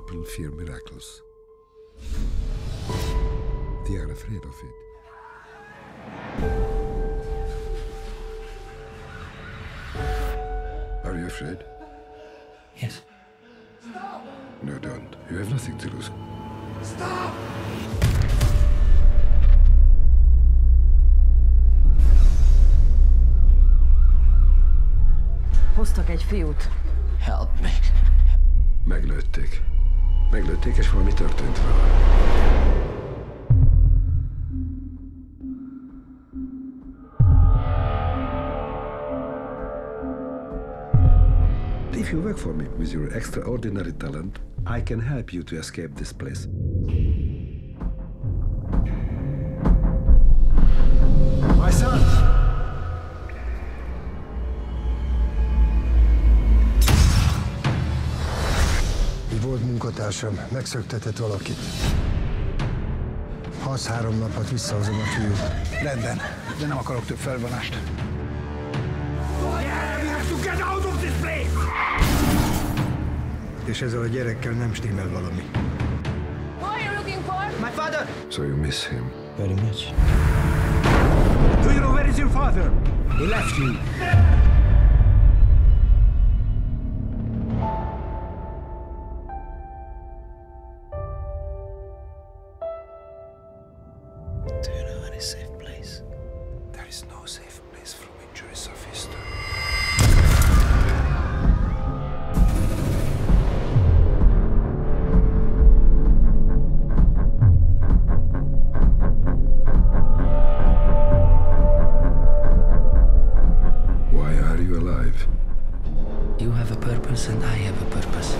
people fear miracles. They are afraid of it. Are you afraid? Yes. No, don't. You have nothing to lose. Stop! Hoztak egy fiút. Help me. Meglőtték. Meglőtték, és valami történt vele. If you work for me with your extraordinary talent, I can help you to escape this place. Volt munkatársam, megszöktetett valakit. Ha az három napot visszahozom a fiút. Rendben, de nem akarok több felvonást. És ezzel a gyerekkel nem stimmel valami. Who are you looking for? My father! So you miss him. Very much. Do you know where is your father? He left you. Do you safe place? There is no safe place from injuries of history. Why are you alive? You have a purpose and I have a purpose.